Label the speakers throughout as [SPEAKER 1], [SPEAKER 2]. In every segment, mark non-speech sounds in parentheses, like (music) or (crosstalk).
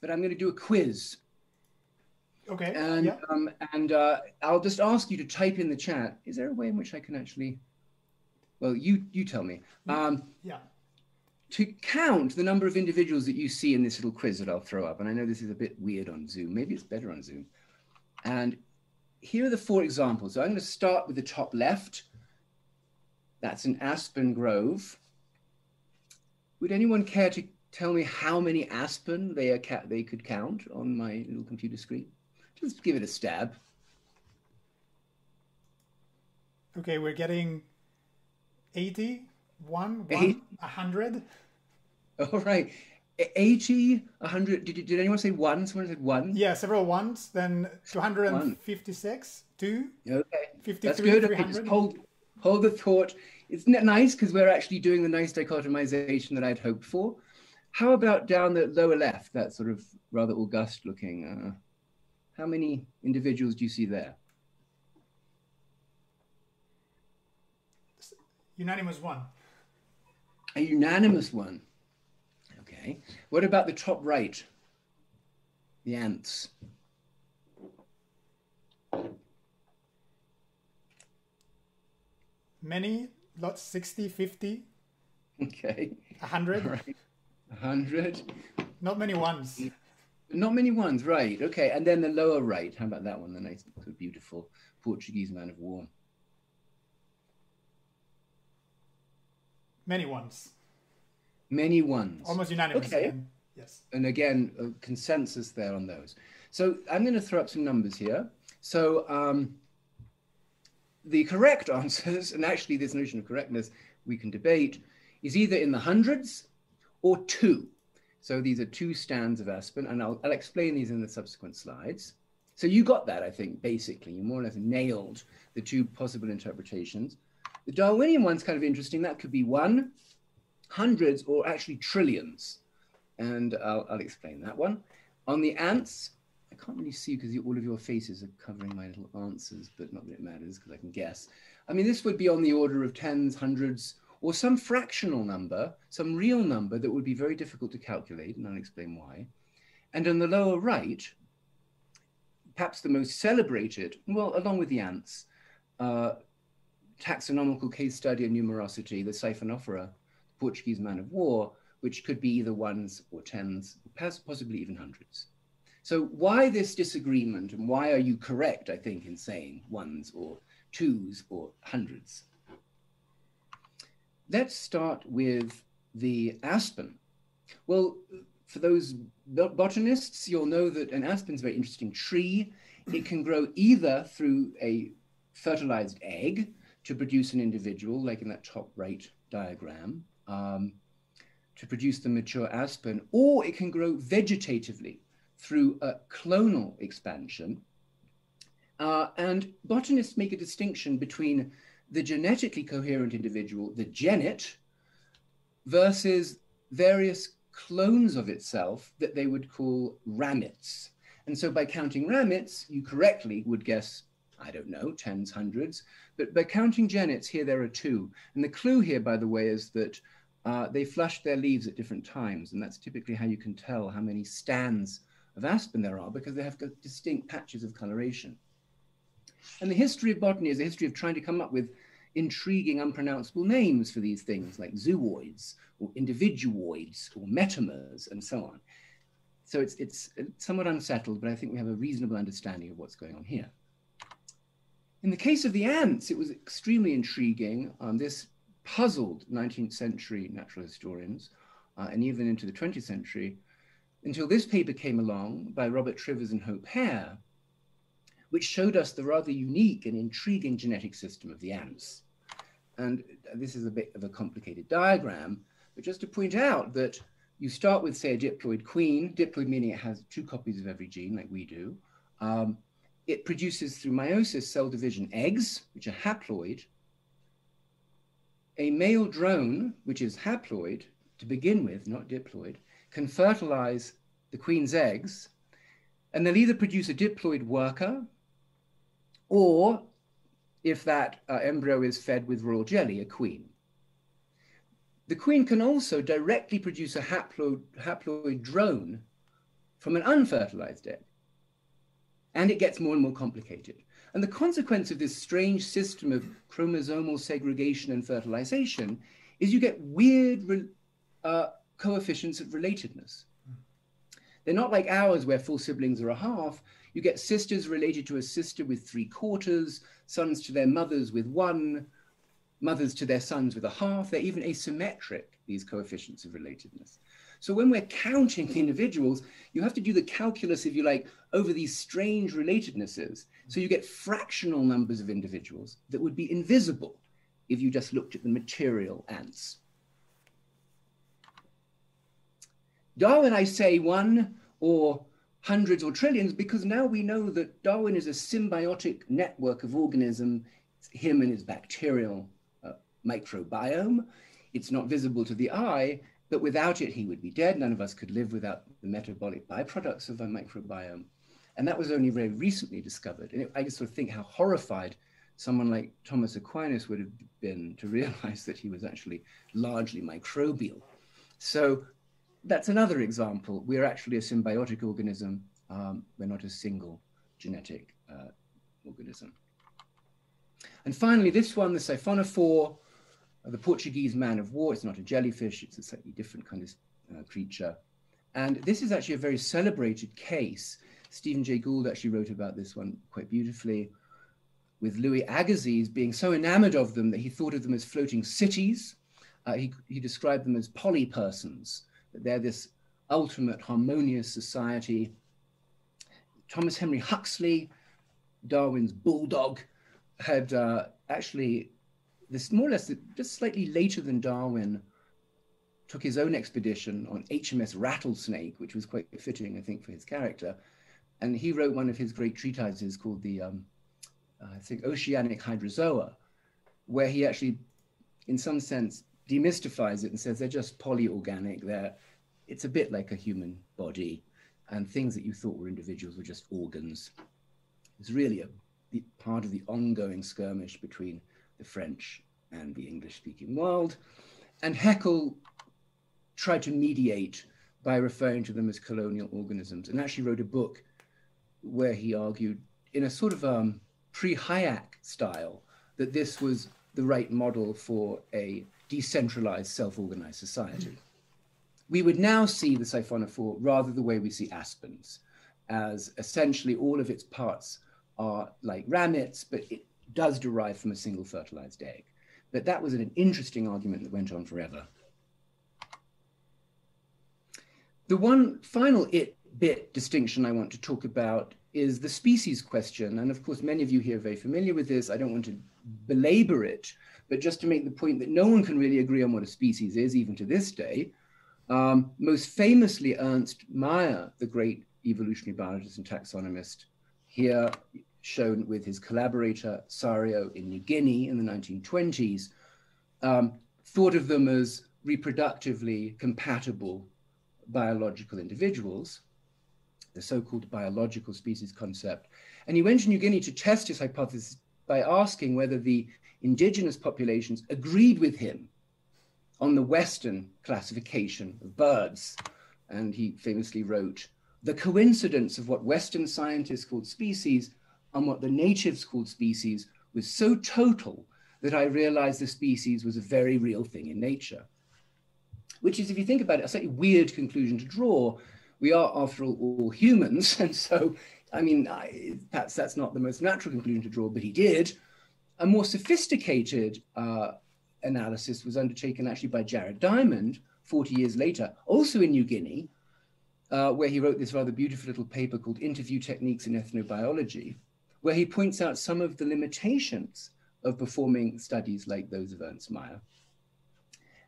[SPEAKER 1] but I'm going to do a quiz.
[SPEAKER 2] Okay.
[SPEAKER 1] And
[SPEAKER 2] yeah.
[SPEAKER 1] um, and uh, I'll just ask you to type in the chat. Is there a way in which I can actually? Well, you you tell me. Um,
[SPEAKER 2] yeah.
[SPEAKER 1] to count the number of individuals that you see in this little quiz that I'll throw up, and I know this is a bit weird on Zoom. Maybe it's better on Zoom. And here are the four examples. So I'm going to start with the top left. That's an aspen grove. Would anyone care to tell me how many aspen they, are ca- they could count on my little computer screen? Just give it a stab.
[SPEAKER 2] Okay, we're getting 80, 1,
[SPEAKER 1] Eight.
[SPEAKER 2] 1, 100.
[SPEAKER 1] All right. 80, 100. Did, did anyone say one? Someone said one?
[SPEAKER 2] Yeah, several ones. Then 256, 2,
[SPEAKER 1] Okay.
[SPEAKER 2] 53,
[SPEAKER 1] That's good. Okay,
[SPEAKER 2] 300.
[SPEAKER 1] just hold, hold the thought. Isn't nice because we're actually doing the nice dichotomization that I'd hoped for? How about down the lower left, that sort of rather august looking? Uh, how many individuals do you see there?
[SPEAKER 2] Unanimous one.
[SPEAKER 1] A unanimous one. Okay. What about the top right? The ants.
[SPEAKER 2] Many, lots, 60, 50,
[SPEAKER 1] Okay.
[SPEAKER 2] 100.
[SPEAKER 1] All right. 100.
[SPEAKER 2] Not many ones.
[SPEAKER 1] Not many ones, right. Okay. And then the lower right. How about that one? The nice, beautiful Portuguese man of war.
[SPEAKER 2] Many ones.
[SPEAKER 1] Many ones.
[SPEAKER 2] Almost unanimous.
[SPEAKER 1] Okay.
[SPEAKER 2] again. Yes.
[SPEAKER 1] and again, a consensus there on those. So I'm going to throw up some numbers here. So um, the correct (laughs) answers, and actually this notion of correctness we can debate, is either in the hundreds or two. So these are two stands of Aspen, and I'll, I'll explain these in the subsequent slides. So you got that, I think, basically. You more or less nailed the two possible interpretations. The Darwinian one's kind of interesting. That could be one, hundreds, or actually trillions and I'll, I'll explain that one. On the ants, I can't really see because all of your faces are covering my little answers, but not that it matters because I can guess. I mean, this would be on the order of tens, hundreds, or some fractional number, some real number that would be very difficult to calculate, and I'll explain why. And on the lower right, perhaps the most celebrated, well, along with the ants, uh, taxonomical case study of numerosity, the Siphonophora, the Portuguese man of war, which could be either ones or tens, possibly even hundreds. So why this disagreement and why are you correct, I think, in saying ones or twos or hundreds? Let's start with the aspen. Well, for those bot- botanists, you'll know that an aspen is a very interesting tree. It can grow either through a fertilized egg to produce an individual, like in that top right diagram, um, to produce the mature aspen, or it can grow vegetatively through a clonal expansion. Uh, and botanists make a distinction between the genetically coherent individual, the genet, versus various clones of itself that they would call ramets. And so by counting ramets, you correctly would guess, I don't know, tens, hundreds. But by counting genets, here there are two. And the clue here, by the way, is that uh, they flush their leaves at different times. And that's typically how you can tell how many stands of aspen there are, because they have distinct patches of coloration. And the history of botany is a history of trying to come up with intriguing, unpronounceable names for these things like zooids or individuoids or metamers and so on. So it's, it's somewhat unsettled, but I think we have a reasonable understanding of what's going on here. In the case of the ants, it was extremely intriguing. Um, this puzzled 19th century natural historians uh, and even into the 20th century until this paper came along by Robert Trivers and Hope Hare, which showed us the rather unique and intriguing genetic system of the ants. And this is a bit of a complicated diagram, but just to point out that you start with, say, a diploid queen, diploid meaning it has two copies of every gene, like we do. Um, it produces through meiosis cell division eggs, which are haploid, a male drone, which is haploid to begin with, not diploid, can fertilize the queen's eggs, and they'll either produce a diploid worker, or if that uh, embryo is fed with royal jelly, a queen. The queen can also directly produce a haploid, haploid drone from an unfertilized egg. And it gets more and more complicated. And the consequence of this strange system of chromosomal segregation and fertilization is you get weird uh, coefficients of relatedness. They're not like ours, where full siblings are a half. You get sisters related to a sister with three quarters, sons to their mothers with one, mothers to their sons with a half. They're even asymmetric, these coefficients of relatedness. So when we're counting the individuals, you have to do the calculus, if you like, over these strange relatednesses. So you get fractional numbers of individuals that would be invisible if you just looked at the material ants. Darwin, I say one or hundreds or trillions because now we know that Darwin is a symbiotic network of organisms, him and his bacterial uh, microbiome. It's not visible to the eye, but without it, he would be dead. None of us could live without the metabolic byproducts of a microbiome. And that was only very recently discovered. And it, I just sort of think how horrified someone like Thomas Aquinas would have been to realize that he was actually largely microbial. So that's another example. We're actually a symbiotic organism. Um, we're not a single genetic uh, organism. And finally, this one, the siphonophore, the Portuguese man of war. It's not a jellyfish, it's a slightly different kind of uh, creature. And this is actually a very celebrated case. Stephen Jay Gould actually wrote about this one quite beautifully, with Louis Agassiz being so enamored of them that he thought of them as floating cities. Uh, he, he described them as polypersons, they're this ultimate harmonious society. Thomas Henry Huxley, Darwin's bulldog, had uh, actually this more or less just slightly later than Darwin took his own expedition on HMS Rattlesnake, which was quite fitting, I think, for his character. And he wrote one of his great treatises called the, um, I think, Oceanic Hydrozoa, where he actually, in some sense, demystifies it and says they're just polyorganic. They're, it's a bit like a human body, and things that you thought were individuals were just organs. It's really a part of the ongoing skirmish between the French and the English speaking world. And Haeckel tried to mediate by referring to them as colonial organisms and actually wrote a book where he argued in a sort of um, pre Hayek style that this was the right model for a decentralized, self organized society. We would now see the siphonophore rather the way we see aspens, as essentially all of its parts are like ramets, but it does derive from a single fertilized egg. But that was an interesting argument that went on forever. The one final it bit distinction I want to talk about is the species question. And of course, many of you here are very familiar with this. I don't want to belabor it, but just to make the point that no one can really agree on what a species is, even to this day. Um, most famously, Ernst Mayr, the great evolutionary biologist and taxonomist, here shown with his collaborator Sario in New Guinea in the 1920s, um, thought of them as reproductively compatible biological individuals, the so-called biological species concept. And he went to New Guinea to test his hypothesis by asking whether the indigenous populations agreed with him on the Western classification of birds. And he famously wrote, the coincidence of what Western scientists called species and what the natives called species was so total that I realized the species was a very real thing in nature. Which is, if you think about it, a slightly weird conclusion to draw. We are, after all, all humans. (laughs) And so, I mean, I, perhaps that's not the most natural conclusion to draw, but he did. A more sophisticated uh, analysis was undertaken actually by Jared Diamond 40 years later, also in New Guinea, uh, where he wrote this rather beautiful little paper called Interview Techniques in Ethnobiology, where he points out some of the limitations of performing studies like those of Ernst Mayr.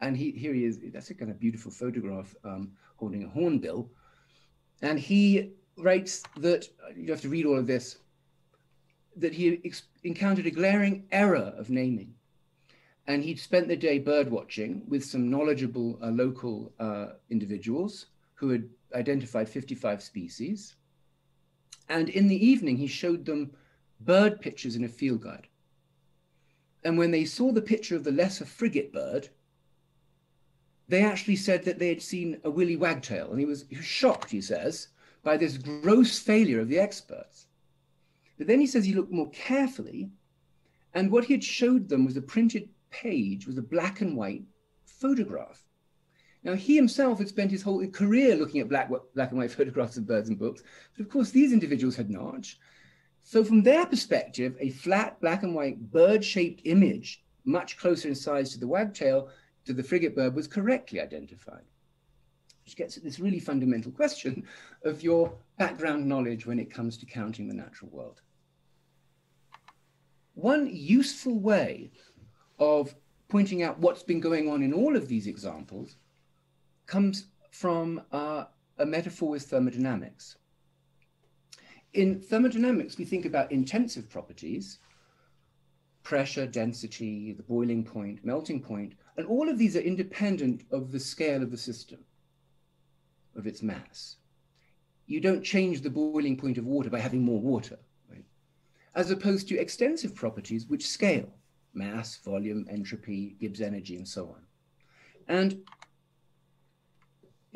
[SPEAKER 1] And he, here he is, that's a kind of beautiful photograph um, holding a hornbill. And he writes that, you have to read all of this, that he encountered a glaring error of naming. And he'd spent the day bird watching with some knowledgeable uh, local uh, individuals who had identified 55 species. And in the evening, he showed them bird pictures in a field guide. And when they saw the picture of the lesser frigate bird, they actually said that they had seen a willy wagtail. And he was, he was shocked, he says, by this gross failure of the experts. But then he says he looked more carefully, and what he had showed them was a printed page with a black and white photograph. Now, he himself had spent his whole career looking at black, black and white (laughs) photographs of birds and books, but of course, these individuals had not. So, from their perspective, a flat black and white bird shaped image, much closer in size to the wagtail, to the frigate bird, was correctly identified. Which gets at this really fundamental question of your background knowledge when it comes to counting the natural world. One useful way of pointing out what's been going on in all of these examples comes from uh, a metaphor with thermodynamics. In thermodynamics, we think about intensive properties, pressure, density, the boiling point, melting point, and all of these are independent of the scale of the system, of its mass. You don't change the boiling point of water by having more water? As opposed to extensive properties which scale, mass, volume, entropy, Gibbs energy, and so on. And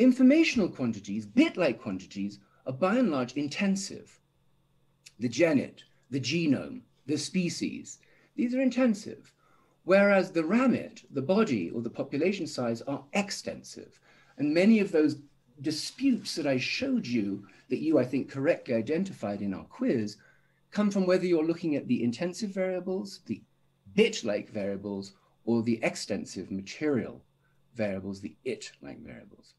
[SPEAKER 1] Informational quantities, bit-like quantities, are by and large intensive. The genet, the genome, the species, these are intensive. Whereas the ramet, the body or the population size are extensive. And many of those disputes that I showed you, that you, I think, correctly identified in our quiz, come from whether you're looking at the intensive variables, the it-like variables, or the extensive material variables, the it-like variables.